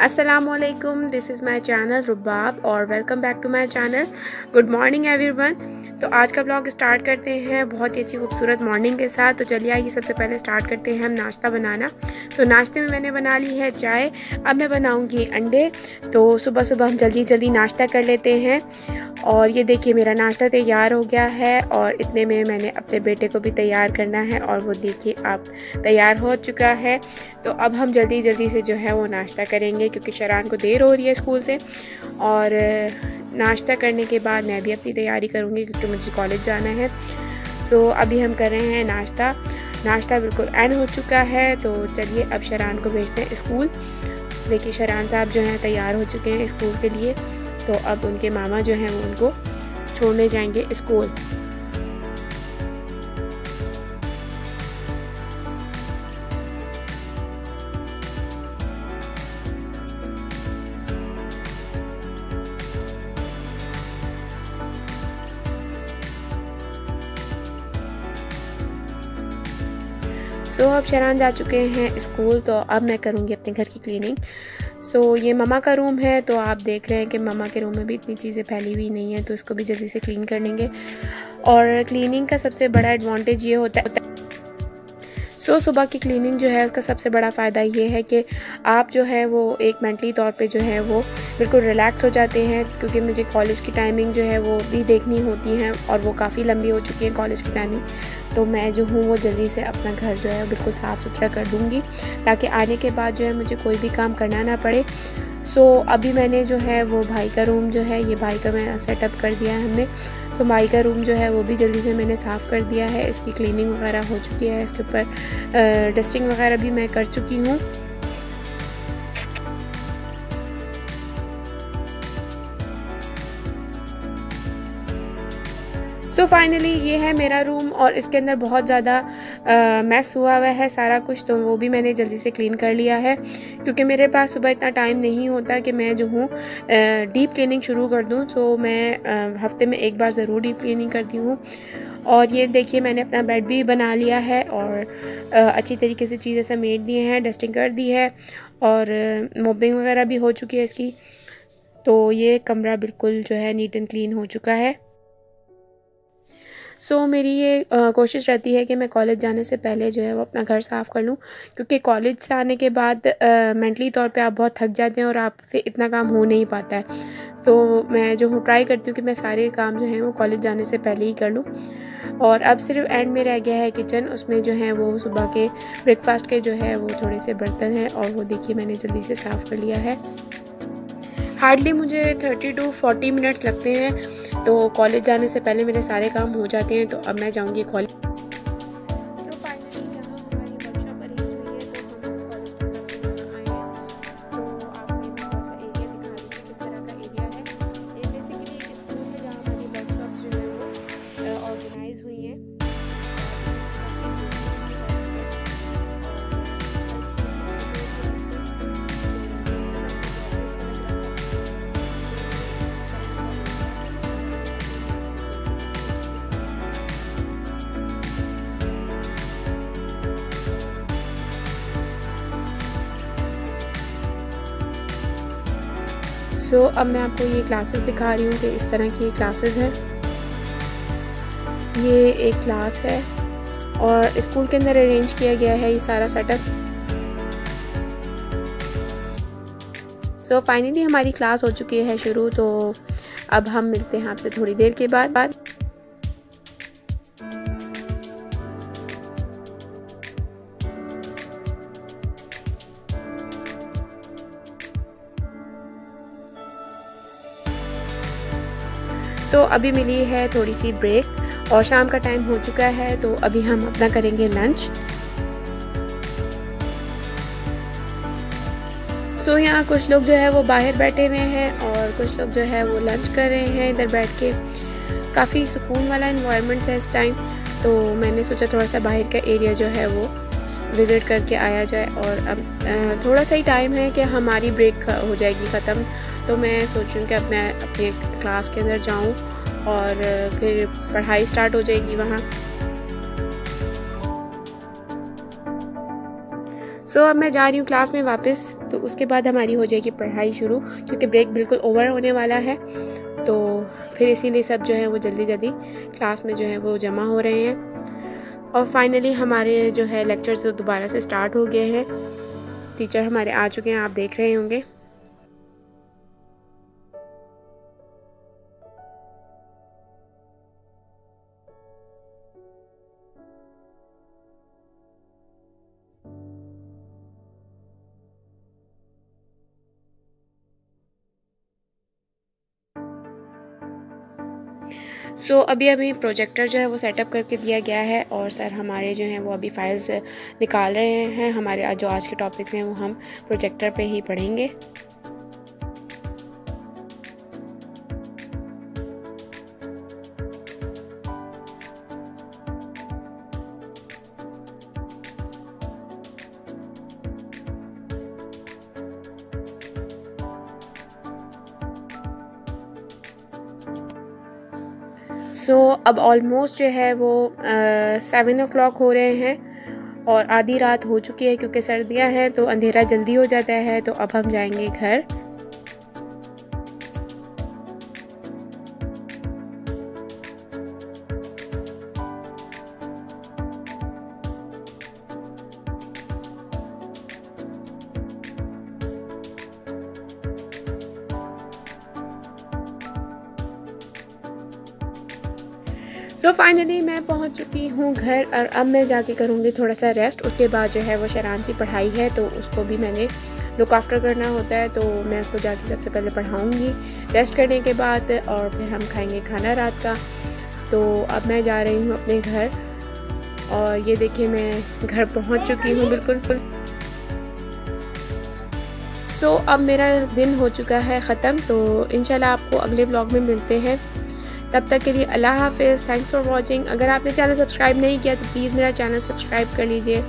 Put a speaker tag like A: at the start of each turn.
A: असलकुम this is my channel Rubab और welcome back to my channel good morning everyone तो आज का ब्लॉग स्टार्ट करते हैं बहुत ही अच्छी खूबसूरत मॉर्निंग के साथ। तो चलिए आइए, सबसे पहले स्टार्ट करते हैं हम नाश्ता बनाना। तो नाश्ते में मैंने बना ली है चाय। अब मैं बनाऊँगी अंडे। तो सुबह सुबह हम जल्दी जल्दी नाश्ता कर लेते हैं। और ये देखिए मेरा नाश्ता तैयार हो गया है और इतने में मैंने अपने बेटे को भी तैयार करना है और वो देखिए अब तैयार हो चुका है। तो अब हम जल्दी जल्दी से जो है वो नाश्ता करेंगे क्योंकि शरान को देर हो रही है स्कूल से। और नाश्ता करने के बाद मैं भी अपनी तैयारी करूँगी क्योंकि मुझे कॉलेज जाना है। सो अभी हम कर रहे हैं नाश्ता। नाश्ता बिल्कुल एंड हो चुका है तो चलिए अब शरान को भेजते हैं स्कूल। देखिए शरान साहब जो हैं तैयार हो चुके हैं स्कूल के लिए। तो अब उनके मामा जो हैं वो उनको छोड़ने जाएँगे स्कूल। सो so, अब शरान जा चुके हैं स्कूल तो अब मैं करूँगी अपने घर की क्लीनिंग सो so, ये ममा का रूम है तो आप देख रहे हैं कि ममा के रूम में भी इतनी चीज़ें फैली हुई नहीं है तो इसको भी जल्दी से क्लीन कर लेंगे। और क्लीनिंग का सबसे बड़ा एडवांटेज ये होता है सो so, सुबह की क्लीनिंग जो है उसका सबसे बड़ा फ़ायदा ये है कि आप जो है वो एक मेंटली तौर पे जो है वो बिल्कुल रिलैक्स हो जाते हैं क्योंकि मुझे कॉलेज की टाइमिंग जो है वो भी देखनी होती है और वो काफ़ी लंबी हो चुकी है कॉलेज की टाइमिंग तो मैं जो हूँ वो जल्दी से अपना घर जो है बिल्कुल साफ़ सुथरा कर दूँगी ताकि आने के बाद जो है मुझे कोई भी काम करना ना पड़े। सो so, अभी मैंने जो है वो भाई का रूम जो है ये भाई का मैं सेटअप कर दिया है हमने। तो भाई का रूम जो है वो भी जल्दी से मैंने साफ़ कर दिया है। इसकी क्लीनिंग वगैरह हो चुकी है इसके ऊपर डस्टिंग वगैरह भी मैं कर चुकी हूँ। सो so फाइनली ये है मेरा रूम और इसके अंदर बहुत ज़्यादा मैस हुआ हुआ है, सारा कुछ तो वो भी मैंने जल्दी से क्लीन कर लिया है। क्योंकि मेरे पास सुबह इतना टाइम नहीं होता कि मैं जो हूँ डीप क्लीनिंग शुरू कर दूँ तो मैं हफ़्ते में एक बार ज़रूर डीप क्लीनिंग करती हूँ। और ये देखिए, मैंने अपना बेड भी बना लिया है और अच्छी तरीके से चीज़ें समेट दिए हैं डस्टिंग कर दी है और मोबिंग वगैरह भी हो चुकी है इसकी। तो ये कमरा बिल्कुल जो है नीट एंड क्लीन हो चुका है। सो so, मेरी ये कोशिश रहती है कि मैं कॉलेज जाने से पहले जो है वो अपना घर साफ़ कर लूँ क्योंकि कॉलेज से आने के बाद मेंटली तौर पे आप बहुत थक जाते हैं और आपसे इतना काम हो नहीं पाता है। तो मैं जो हूँ ट्राई करती हूँ कि मैं सारे काम जो हैं वो कॉलेज जाने से पहले ही कर लूँ। और अब सिर्फ़ एंड में रह गया है किचन उसमें जो है वो सुबह के ब्रेकफास्ट के जो है वो थोड़े से बर्तन हैं और वो देखिए मैंने जल्दी से साफ़ कर लिया है। हार्डली मुझे थर्टी टू फोर्टी मिनट्स लगते हैं। तो कॉलेज जाने से पहले मेरे सारे काम हो जाते हैं तो अब मैं जाऊँगी कॉलेज सो so, अब मैं आपको ये क्लासेस दिखा रही हूँ कि इस तरह की क्लासेस हैं। ये एक क्लास है और स्कूल के अंदर अरेंज किया गया है ये सारा सेटअप सो so, फाइनली हमारी क्लास हो चुकी है शुरू तो अब हम मिलते हैं आपसे थोड़ी देर के बाद बाद। सो so, अभी मिली है थोड़ी सी ब्रेक और शाम का टाइम हो चुका है तो अभी हम अपना करेंगे लंच सो so, यहाँ कुछ लोग जो है वो बाहर बैठे हुए हैं और कुछ लोग जो है वो लंच कर रहे हैं इधर बैठ के. काफ़ी सुकून वाला इन्वायरमेंट है इस टाइम तो मैंने सोचा थोड़ा सा बाहर का एरिया जो है वो विज़िट करके आया जाए और अब थोड़ा सा ही टाइम है कि हमारी ब्रेक हो जाएगी ख़त्म. तो मैं सोच रही हूँ कि अब मैं अपने क्लास के अंदर जाऊँ और फिर पढ़ाई स्टार्ट हो जाएगी वहाँ। सो so, अब मैं जा रही हूँ क्लास में वापस तो उसके बाद हमारी हो जाएगी पढ़ाई शुरू क्योंकि ब्रेक बिल्कुल ओवर होने वाला है। तो फिर इसीलिए सब जो है वो जल्दी जल्दी क्लास में जो है वो जमा हो रहे हैं। और फाइनली हमारे जो है लेक्चर्स दोबारा से स्टार्ट हो गए हैं। टीचर हमारे आ चुके हैं आप देख रहे होंगे। सो so, अभी अभी प्रोजेक्टर जो है वो सेटअप करके दिया गया है और सर हमारे जो हैं वो अभी फाइल्स निकाल रहे हैं। हमारे जो आज के टॉपिक्स हैं वो हम प्रोजेक्टर पे ही पढ़ेंगे। सो so, अब ऑलमोस्ट जो है वो सेवन ओ क्लॉक हो रहे हैं और आधी रात हो चुकी है क्योंकि सर्दियाँ हैं तो अंधेरा जल्दी हो जाता है तो अब हम जाएँगे घर। So फाइनली मैं पहुँच चुकी हूँ घर और अब मैं जाके करूँगी थोड़ा सा रेस्ट उसके बाद जो है वो शरान की पढ़ाई है तो उसको भी मैंने लुक आफ्टर करना होता है तो मैं उसको जाके सबसे पहले पढ़ाऊँगी. रेस्ट करने के बाद और फिर हम खाएँगे खाना रात का. तो अब मैं जा रही हूँ अपने घर और ये देखिए मैं घर पहुँच चुकी हूँ बिल्कुल सो so, अब मेरा दिन हो चुका है ख़त्म तो इन आपको अगले ब्लॉग में मिलते हैं. तब तक के लिए अल्लाह हाफिज़। थैंक्स फॉर वॉचिंग अगर आपने चैनल सब्सक्राइब नहीं किया तो प्लीज़ मेरा चैनल सब्सक्राइब कर लीजिए।